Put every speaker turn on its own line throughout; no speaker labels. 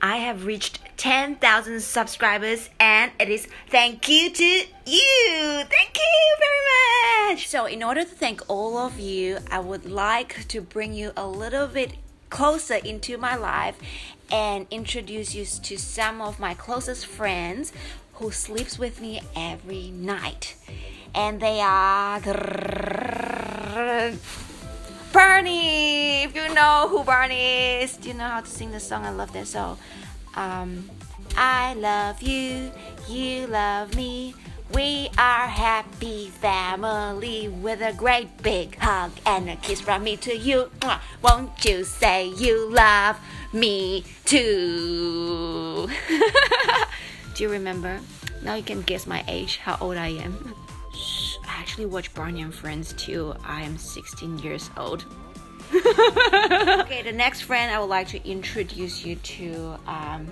I have reached 10,000 subscribers and it is thank you to you. Thank you very much. So, in order to thank all of you, I would like to bring you a little bit closer into my life and introduce you to some of my closest friends who sleeps with me every night. And they are Barney. If you know who Barney is, do you know how to sing the song? I love that song. Um, I love you, you love me. We are happy family with a great big hug and a kiss from me to you. Won't you say you love me too? Do you remember? Now you can guess my age, how old I am. I actually watch Barney and Friends too. I am 16 years old. okay, the next friend I would like to introduce you to um,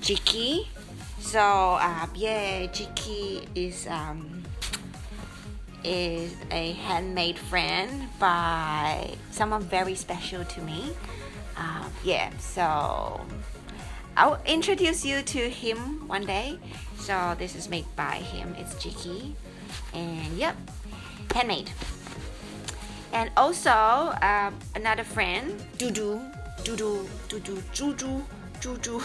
Jiki. So uh, yeah, Jiki is um, is a handmade friend by someone very special to me. Um, yeah, so I'll introduce you to him one day. So this is made by him. It's Jiki, and yep, handmade. And also uh, another friend, Dudu, Dudu, Dudu, Juju, Juju.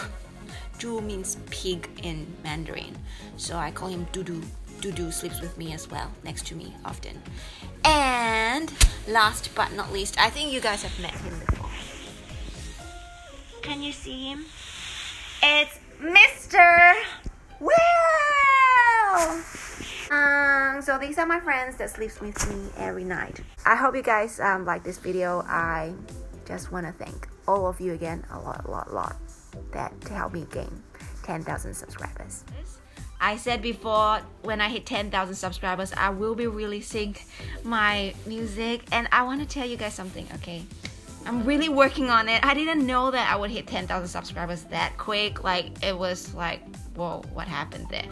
Ju means pig in Mandarin, so I call him Dudu. Dudu sleeps with me as well, next to me often. And last but not least, I think you guys have met him before. Can you see him? It's Mr. Will! Um, so these are my friends that sleeps with me every night. I hope you guys um, like this video. I just want to thank all of you again a lot, a lot, a lot that to help me gain 10,000 subscribers. I said before when I hit 10,000 subscribers, I will be releasing my music and I want to tell you guys something, okay? I'm really working on it. I didn't know that I would hit 10,000 subscribers that quick. Like, it was like, whoa, what happened there?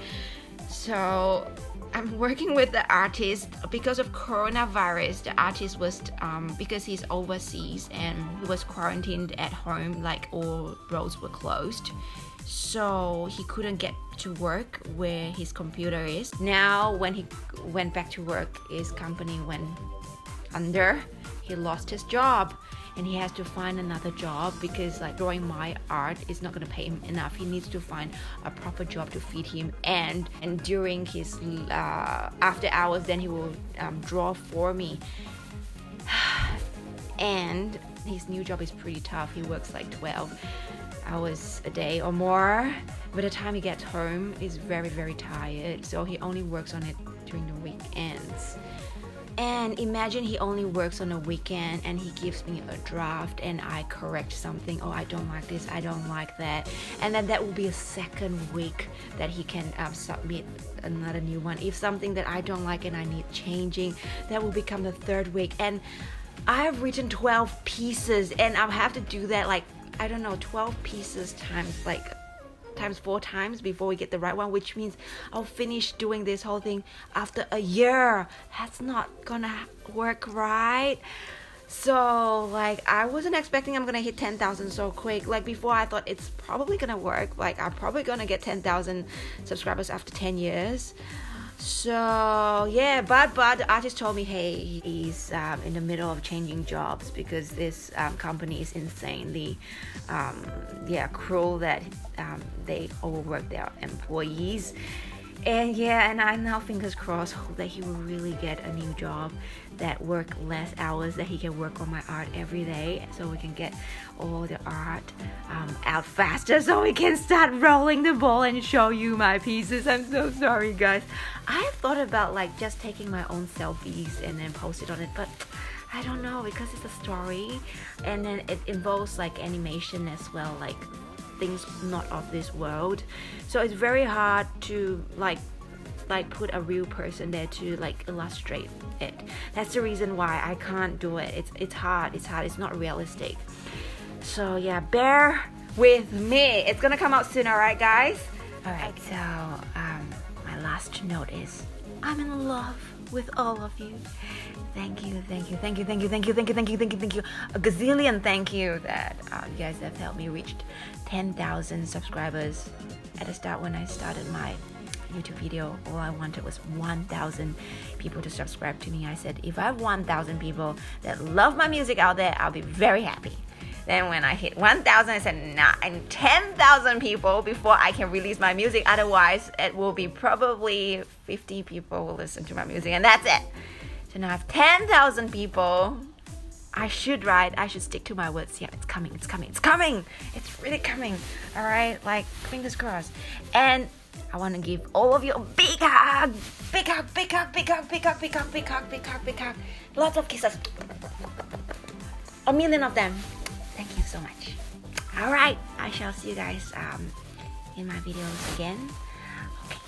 So, I'm working with the artist because of coronavirus. The artist was um, because he's overseas and he was quarantined at home, like all roads were closed. So he couldn't get to work where his computer is. Now, when he went back to work, his company went under. He lost his job and he has to find another job because like drawing my art is not going to pay him enough. He needs to find a proper job to feed him and and during his uh, after hours then he will um, draw for me. And his new job is pretty tough. He works like 12 hours a day or more by the time he gets home he's very very tired so he only works on it during the weekends and imagine he only works on a weekend and he gives me a draft and I correct something. Oh, I don't like this, I don't like that. And then that will be a second week that he can um, submit another new one. If something that I don't like and I need changing, that will become the third week. And I've written 12 pieces and I'll have to do that like, I don't know, 12 pieces times like times four times before we get the right one which means i'll finish doing this whole thing after a year. That's not gonna work right. So like i wasn't expecting i'm gonna hit 10000 so quick. Like before i thought it's probably gonna work. Like i'm probably gonna get 10000 subscribers after 10 years so yeah but but the artist told me hey he's um, in the middle of changing jobs because this um, company is insanely um, yeah cruel that um, they overwork their employees and yeah and i now fingers crossed hope that he will really get a new job that work less hours that he can work on my art every day so we can get all the art um, out faster so we can start rolling the ball and show you my pieces. I'm so sorry guys. I thought about like just taking my own selfies and then post it on it but I don't know because it's a story and then it involves like animation as well like things not of this world. So it's very hard to like like put a real person there to like illustrate it. That's the reason why i can't do it. It's it's hard. It's hard. It's not realistic. So yeah bear with me. It's gonna come out soon all right guys? All right. So last note is I'm in love with all of you. Thank you, thank you, thank you, thank you, thank you, thank you, thank you, thank you, thank you. A gazillion thank you that uh, you guys have helped me reach 10,000 subscribers. At the start, when I started my YouTube video, all I wanted was 1,000 people to subscribe to me. I said, if I have 1,000 people that love my music out there, I'll be very happy. Then when I hit 1,000, I said, nah, I need 10,000 people before I can release my music. Otherwise, it will be probably 50 people will listen to my music and that's it. So now I have 10,000 people. I should write, I should stick to my words. Yeah, it's coming, it's coming, it's coming. It's really coming. All right, like fingers crossed. And I want to give all of you a big hug. Big hug, big hug, big hug, big hug, big hug, big hug, big hug, big hug. Lots of kisses. A million of them thank you so much. All right i shall see you guys um in my videos again. Okay.